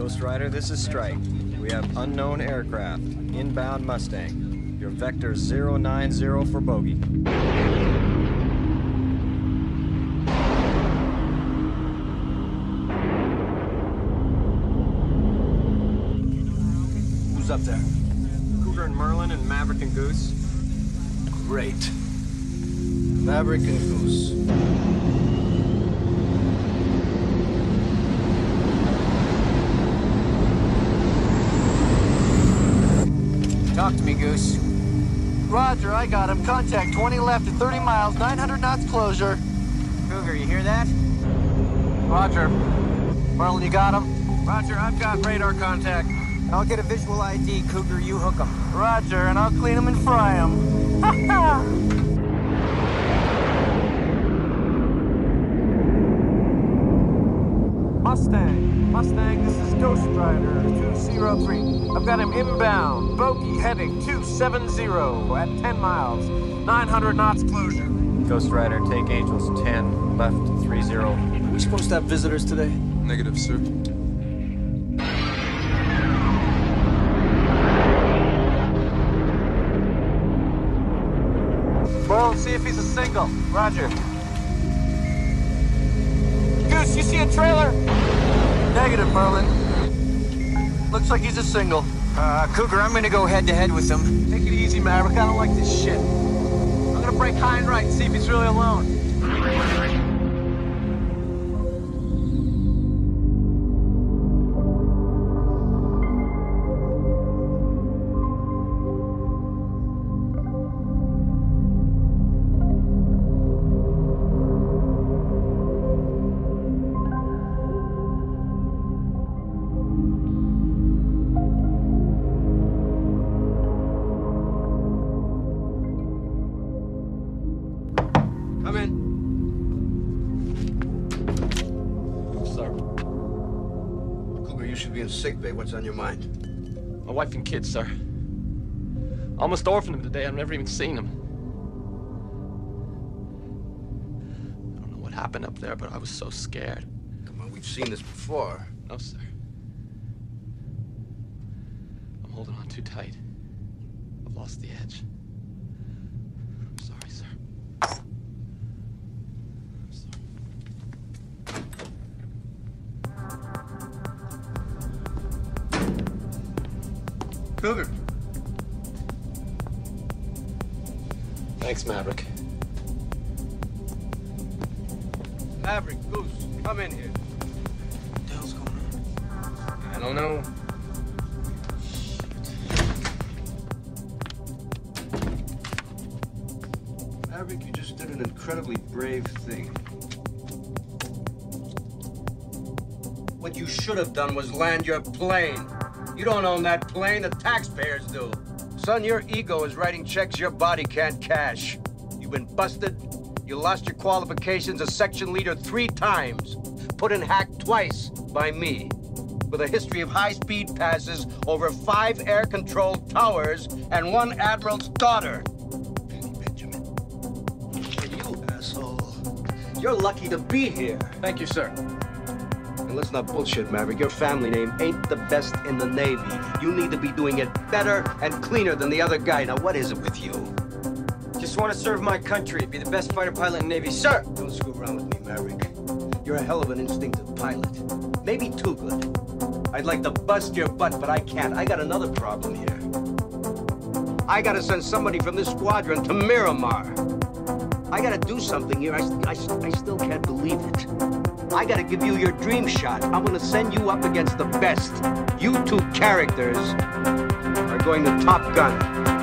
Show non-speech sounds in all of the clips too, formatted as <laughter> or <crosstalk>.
Ghost Rider, this is Strike. We have unknown aircraft, inbound Mustang. Your vector 090 for bogey. Who's up there? Cougar and Merlin and Maverick and Goose. Great. Maverick and Goose. Talk to me, Goose. Roger, I got him. Contact 20 left at 30 miles, 900 knots closure. Cougar, you hear that? Roger. Merlin, you got him? Roger, I've got radar contact. I'll get a visual ID, Cougar. You hook him. Roger, and I'll clean him and fry him. Ha ha! Mustang, Mustang, this is Ghost Rider 203. I've got him inbound, bogey heading 270 at 10 miles, 900 knots closure. Ghost Rider, take Angels 10, left 30. Are we supposed to have visitors today? Negative, sir. Well, see if he's a single. Roger. Goose, you see a trailer? Negative, Merlin. Looks like he's a single. Uh, Cougar, I'm gonna go head to head with him. Take it easy, Maverick. I don't like this shit. I'm gonna break high and right and see if he's really alone. Should be in sick bay. What's on your mind? My wife and kids, sir. Almost orphaned them today. I've never even seen them. I don't know what happened up there, but I was so scared. Come on, we've seen this before. No, sir. I'm holding on too tight. I've lost the edge. Have done was land your plane. You don't own that plane, the taxpayers do. Son, your ego is writing checks your body can't cash. You've been busted. You lost your qualifications as section leader three times. Put in hack twice by me with a history of high-speed passes over five air-controlled towers and one admiral's daughter. Benjamin. You, asshole. You're lucky to be here. Thank you, sir. And let's not bullshit, Maverick. Your family name ain't the best in the Navy. You need to be doing it better and cleaner than the other guy. Now, what is it with you? Just want to serve my country, be the best fighter pilot in the Navy. Sir! Don't screw around with me, Maverick. You're a hell of an instinctive pilot. Maybe too good. I'd like to bust your butt, but I can't. I got another problem here. I gotta send somebody from this squadron to Miramar. I gotta do something here. I, I, I still can't believe it. I gotta give you your dream shot. I'm gonna send you up against the best. You two characters are going to Top Gun.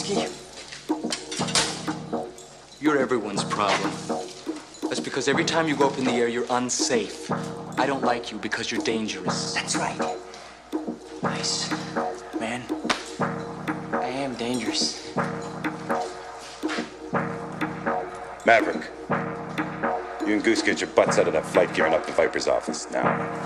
Problem, You're everyone's problem. That's because every time you go up in the air, you're unsafe. I don't like you because you're dangerous. That's right. Nice. Man, I am dangerous. Maverick, you and Goose get your butts out of that flight gear and up to Viper's office now.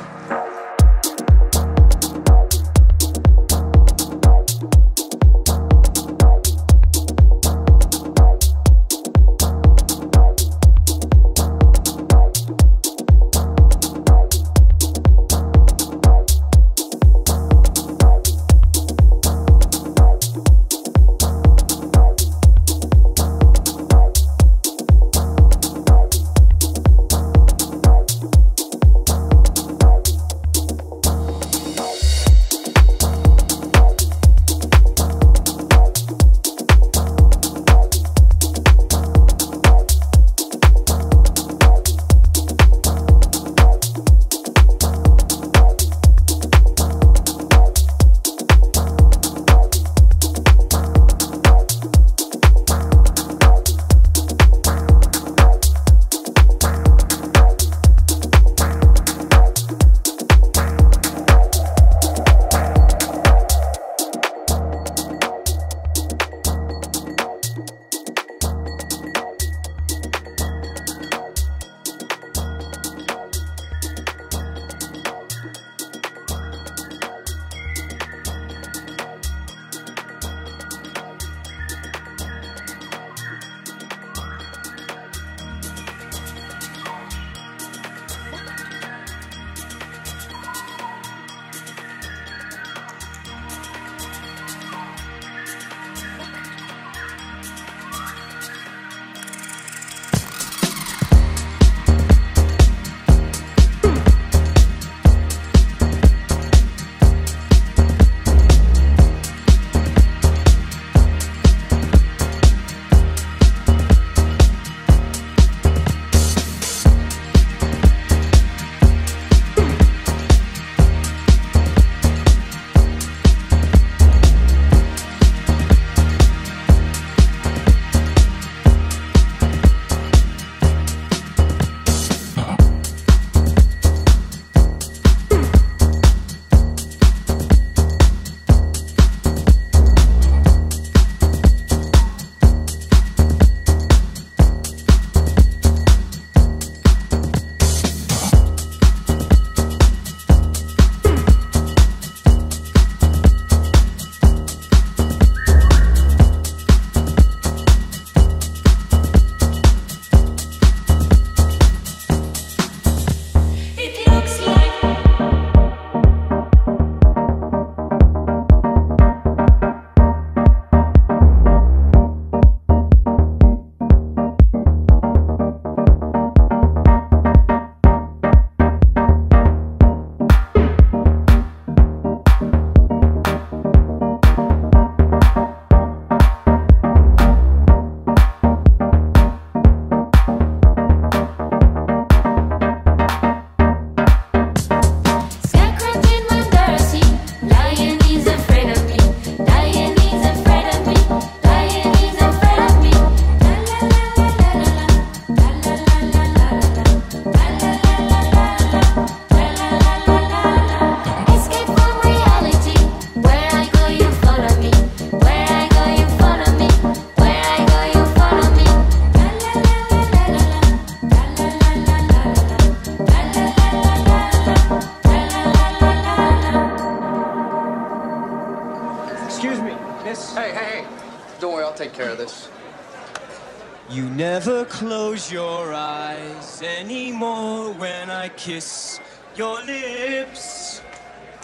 Close your eyes anymore when I kiss your lips.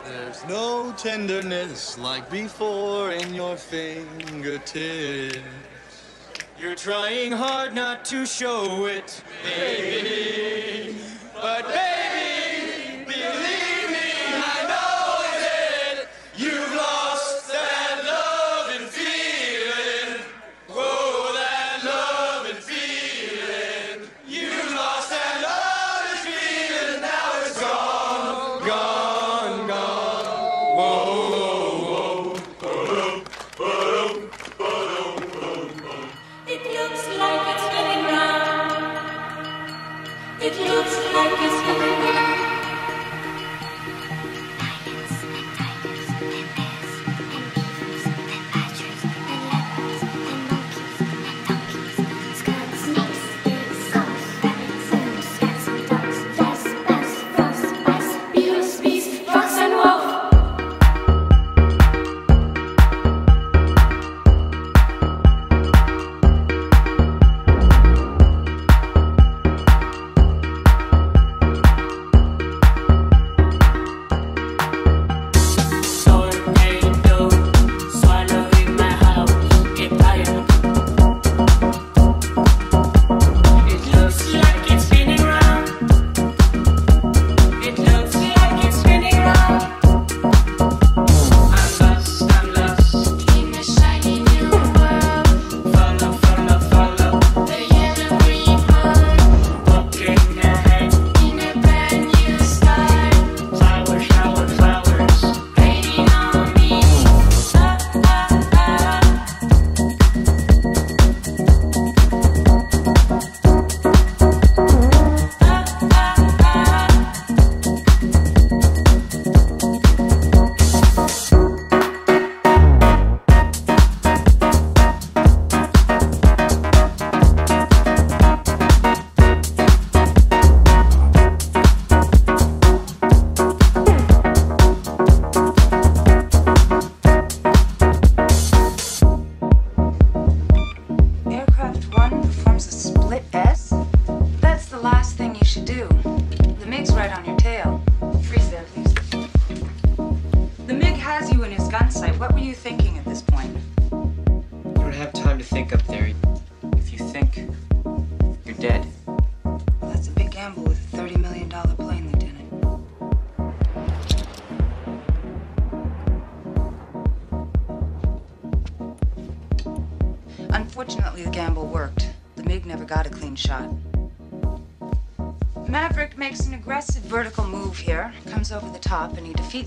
There's no tenderness like before in your fingertips. You're trying hard not to show it, baby. But baby,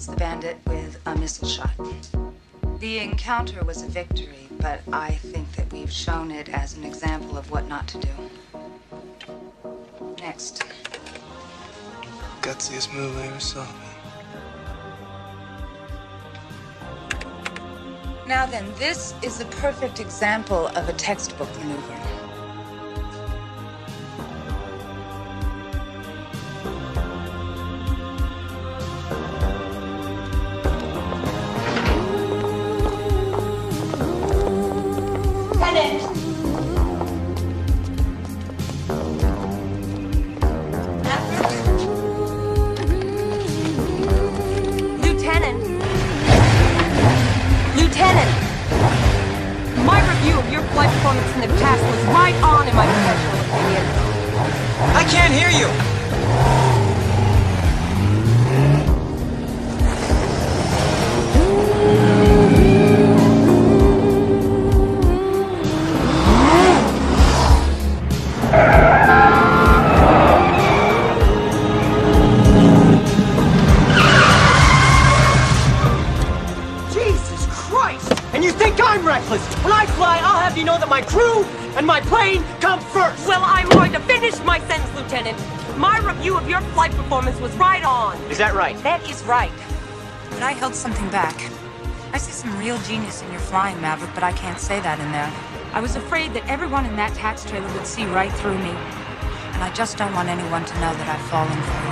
the bandit with a missile shot. The encounter was a victory, but I think that we've shown it as an example of what not to do. Next. Gutsiest move I ever saw. Now then, this is the perfect example of a textbook maneuver. something back. I see some real genius in your flying, Maverick, but I can't say that in there. I was afraid that everyone in that TACTS trailer would see right through me. And I just don't want anyone to know that I've fallen for it.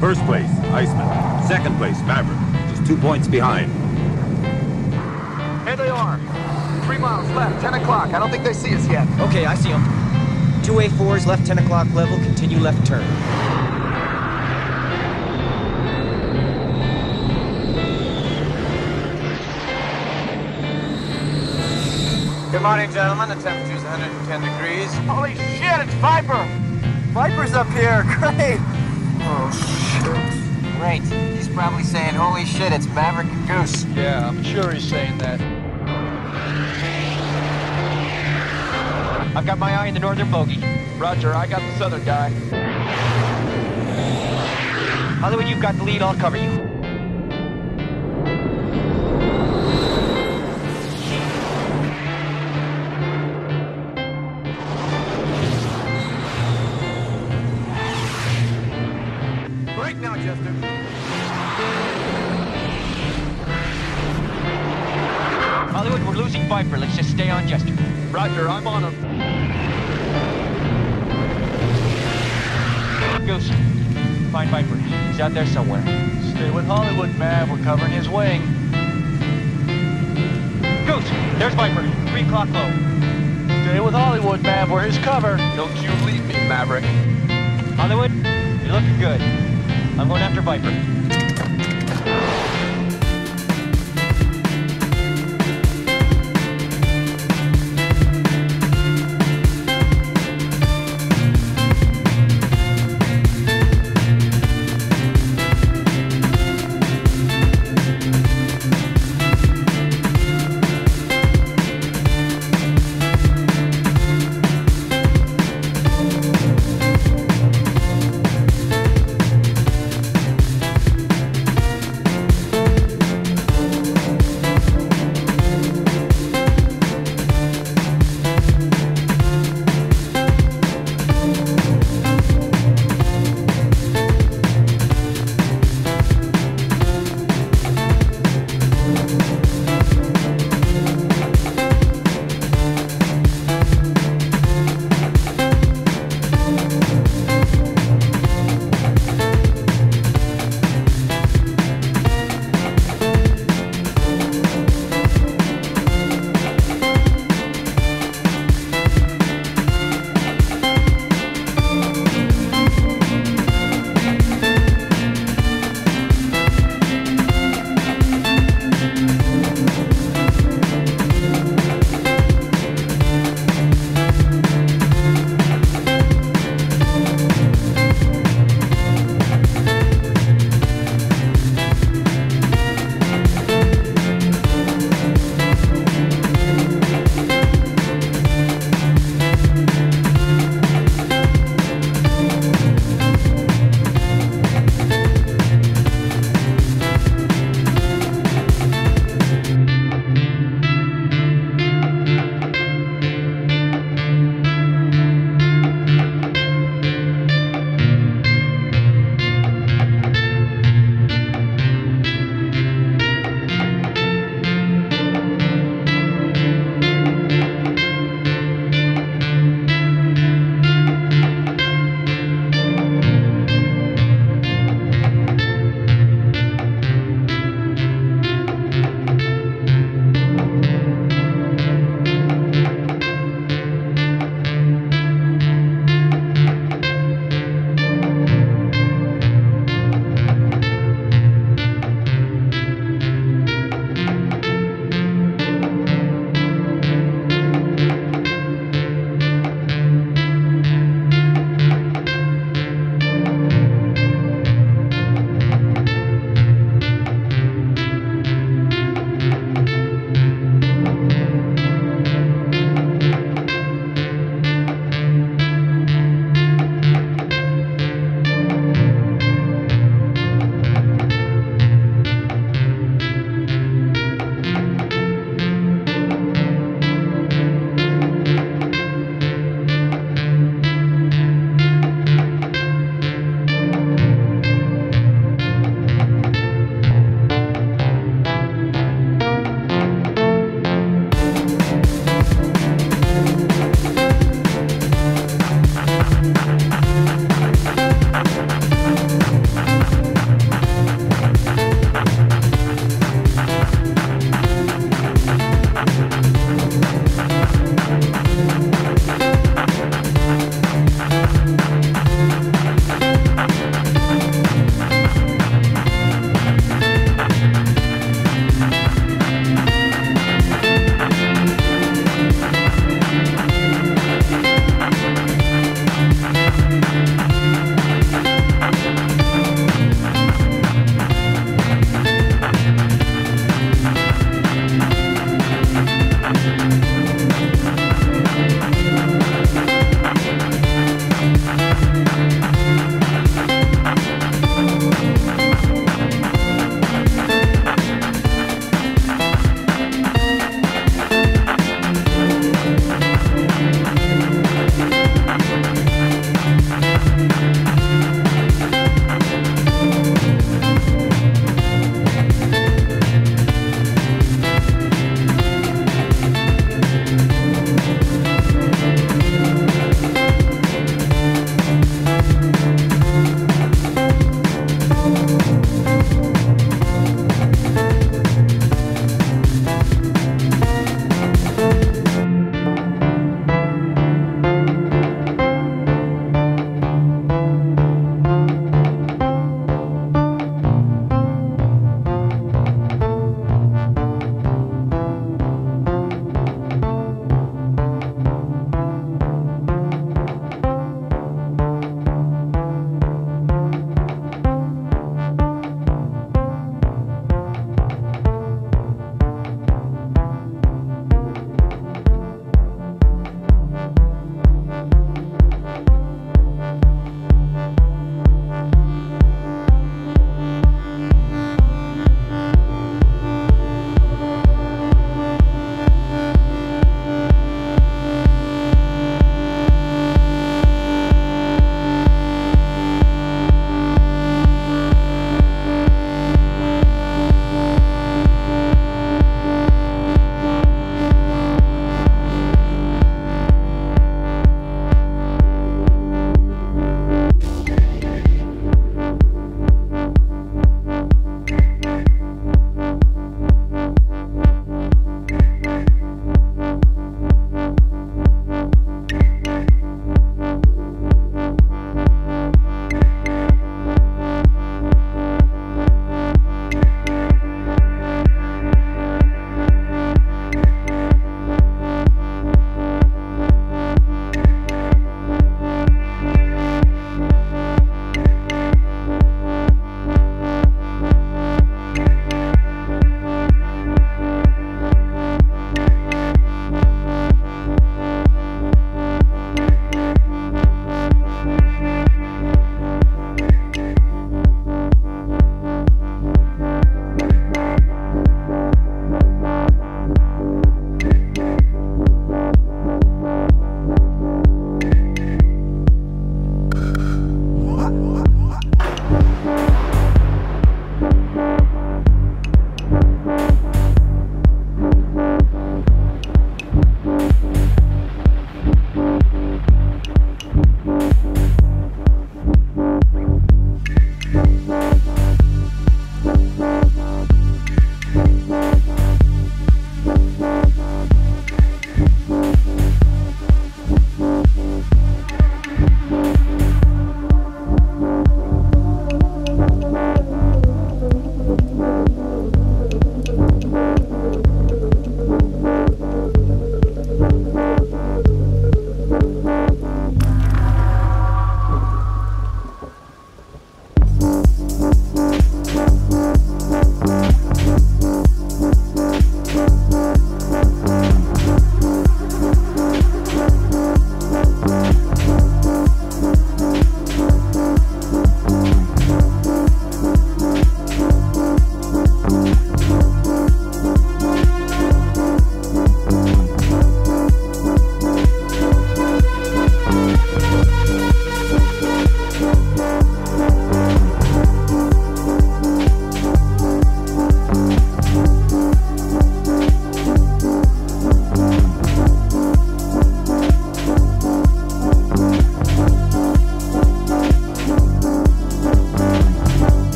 First place, Iceman. Second place, Maverick. Just two points behind. Here they are. Three miles left, 10 o'clock. I don't think they see us yet. Okay, I see them. Two A4s, left 10 o'clock level, continue left turn. Good morning, gentlemen. The temperature's 110 degrees. Holy shit, it's Viper! Viper's up here. <laughs> Great. Oh, shit. Great. He's probably saying, holy shit, it's Maverick and Goose. Yeah, I'm sure he's saying that. I've got my eye on the northern bogey. Roger, I got the southern guy. Hollywood, you've got the lead. I'll cover you. There somewhere. Stay with Hollywood, man. We're covering his wing. Goose, there's Viper. Three o'clock low. Stay with Hollywood, man. We're his cover. Don't you leave me, Maverick. Hollywood, you're looking good. I'm going after Viper.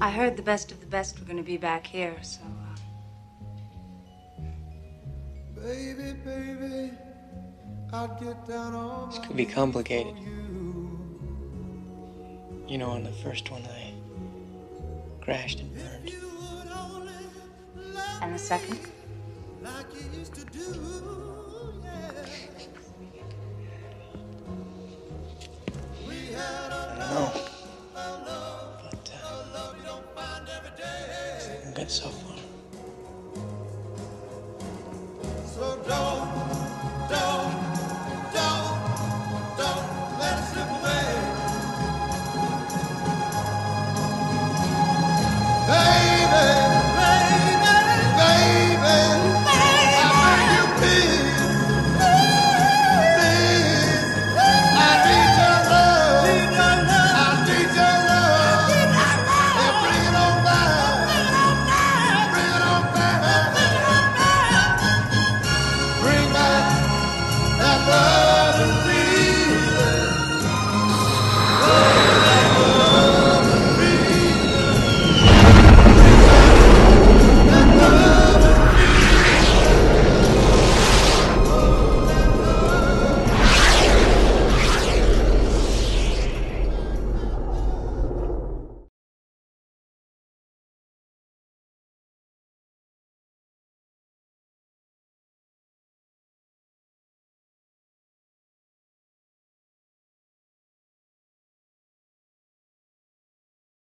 I heard the best of the best were going to be back here, so. uh, Baby, baby, I'd get down on This could be complicated. You know, on the first one, I crashed and burned. And the second? like